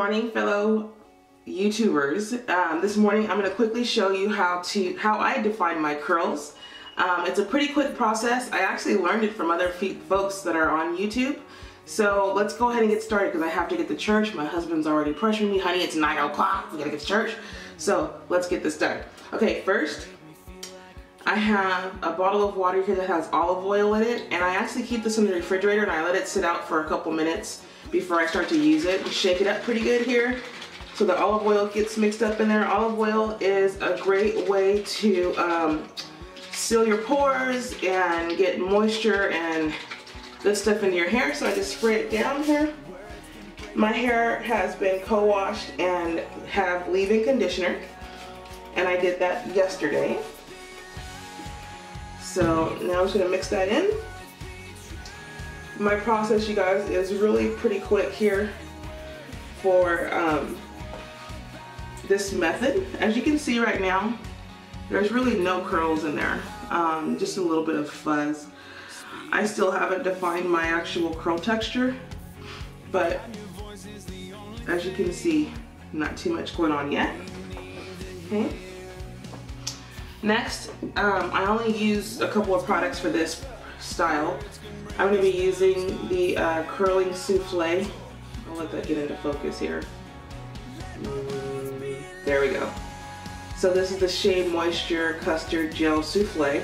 Morning, fellow YouTubers. Um, this morning I'm going to quickly show you how to how I define my curls. Um, it's a pretty quick process. I actually learned it from other folks that are on YouTube. So let's go ahead and get started because I have to get to church. My husband's already pressuring me, honey, it's 9 o'clock, we gotta get to church. So let's get this done. Okay, first, I have a bottle of water here that has olive oil in it, and I actually keep this in the refrigerator and I let it sit out for a couple minutes before I start to use it. Shake it up pretty good here so the olive oil gets mixed up in there. Olive oil is a great way to um, seal your pores and get moisture and good stuff into your hair. So I just spray it down here. My hair has been co-washed and have leave-in conditioner. And I did that yesterday. So now I'm just gonna mix that in. My process, you guys, is really pretty quick here for um, this method. As you can see right now, there's really no curls in there, um, just a little bit of fuzz. I still haven't defined my actual curl texture, but as you can see, not too much going on yet. Okay. Next, um, I only use a couple of products for this style. I'm going to be using the uh, curling souffle. I'll let that get into focus here. There we go. So this is the Shea Moisture Custard Gel Souffle.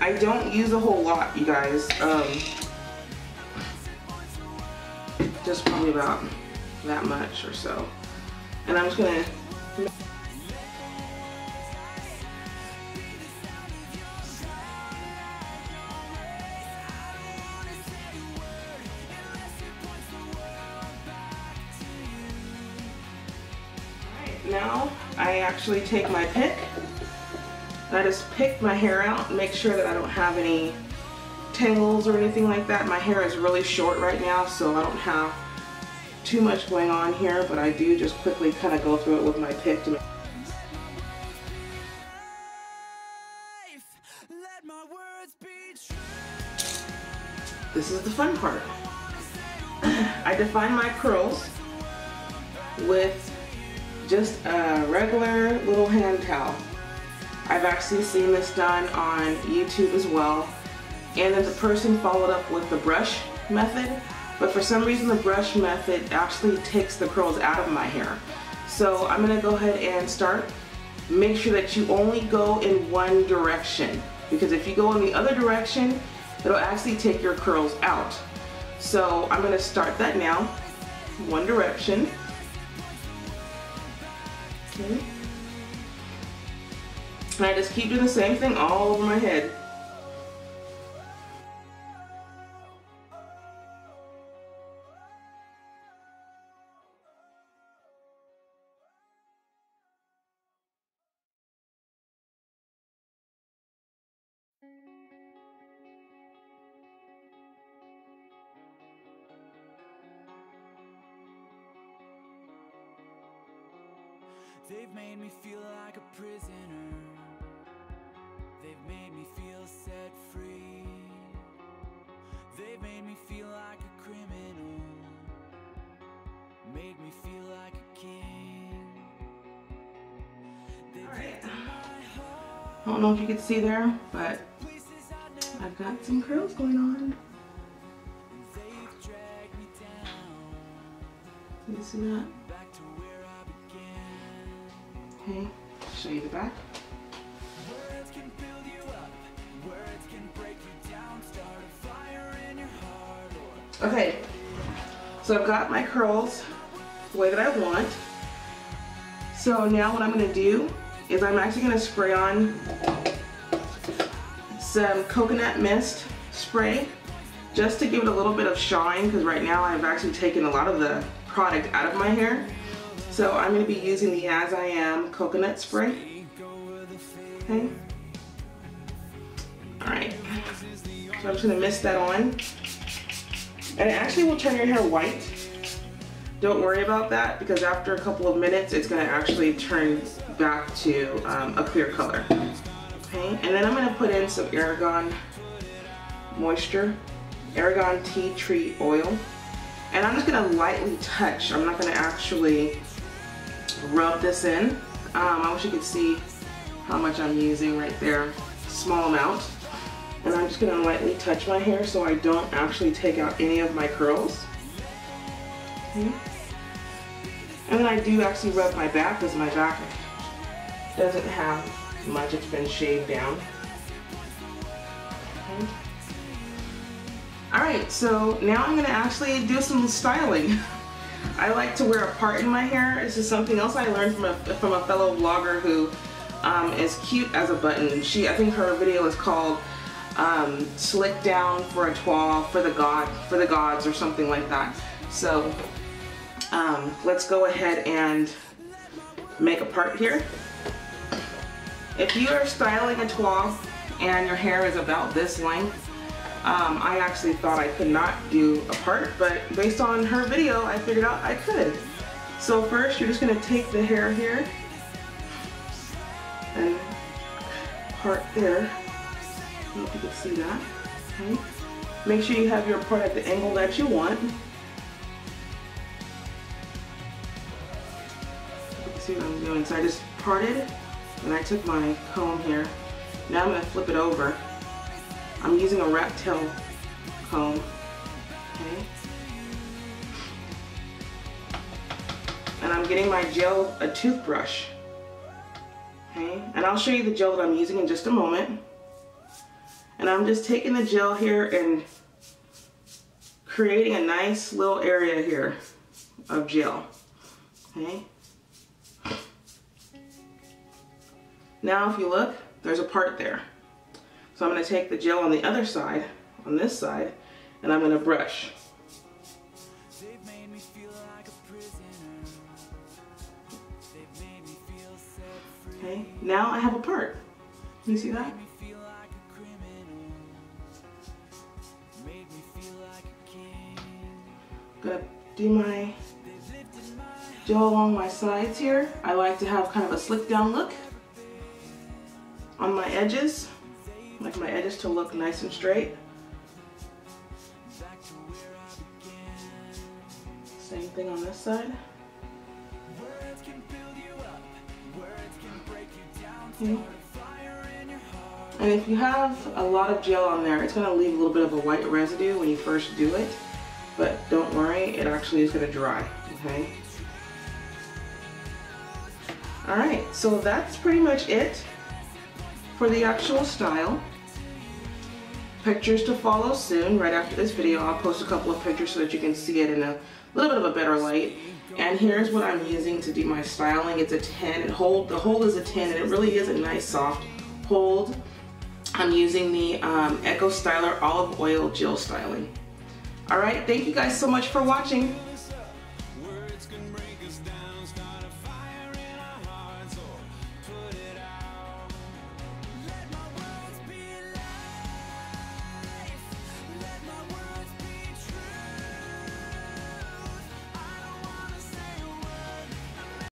I don't use a whole lot, you guys. Um, just probably about that much or so. And I'm just gonna now I actually take my pick I just pick my hair out make sure that I don't have any tangles or anything like that. My hair is really short right now so I don't have too much going on here but I do just quickly kind of go through it with my pick to This is the fun part. I define my curls with just a regular little hand towel. I've actually seen this done on YouTube as well. And then the person followed up with the brush method. But for some reason the brush method actually takes the curls out of my hair. So I'm going to go ahead and start. Make sure that you only go in one direction. Because if you go in the other direction, it'll actually take your curls out. So I'm going to start that now. One direction. And I just keep doing the same thing all over my head. They've made me feel like a prisoner They've made me feel set free They've made me feel like a criminal Made me feel like a king right. I don't know if you can see there, but I've got some curls going on. Can you see that? Okay, show you the back. Okay, so I've got my curls the way that I want. So now what I'm going to do is I'm actually going to spray on some coconut mist spray just to give it a little bit of shine because right now I've actually taken a lot of the product out of my hair. So I'm going to be using the As I Am coconut spray. Okay. Alright. So I'm just going to mist that on. And it actually will turn your hair white. Don't worry about that because after a couple of minutes it's going to actually turn back to um, a clear color. Okay, and then I'm going to put in some Aragon Moisture, Aragon Tea Tree Oil. And I'm just gonna lightly touch. I'm not gonna actually rub this in. Um, I wish you could see how much I'm using right there. Small amount. And I'm just gonna lightly touch my hair so I don't actually take out any of my curls. Okay. And then I do actually rub my back because my back doesn't have much. It's been shaved down. Okay. All right, so now I'm gonna actually do some styling. I like to wear a part in my hair. This is something else I learned from a, from a fellow vlogger who um, is cute as a button. She, I think her video is called um, "Slick Down for a TWA for the God for the Gods" or something like that. So um, let's go ahead and make a part here. If you are styling a TWA and your hair is about this length, um, I actually thought I could not do a part, but based on her video, I figured out I could. So first, you're just gonna take the hair here and part there. I don't know if you can see that. Okay. Make sure you have your part at the angle that you want. see what I'm doing. So I just parted and I took my comb here. Now I'm to flip it over. I'm using a rat tail comb. Okay. And I'm getting my gel, a toothbrush. Okay. And I'll show you the gel that I'm using in just a moment. And I'm just taking the gel here and creating a nice little area here of gel. Okay. Now if you look, there's a part there. So I'm going to take the gel on the other side, on this side, and I'm going to brush. Okay, now I have a part. Can you see that? Gonna do my gel along my sides here. I like to have kind of a slick down look on my edges. Like my edges to look nice and straight. Same thing on this side. Okay. And if you have a lot of gel on there, it's going to leave a little bit of a white residue when you first do it. But don't worry, it actually is going to dry, okay? Alright, so that's pretty much it for the actual style. Pictures to follow soon. Right after this video, I'll post a couple of pictures so that you can see it in a little bit of a better light. And here's what I'm using to do my styling. It's a 10. It hold, the hold is a 10 and it really is a nice soft hold. I'm using the um, Eco Styler Olive Oil Gel Styling. Alright, thank you guys so much for watching.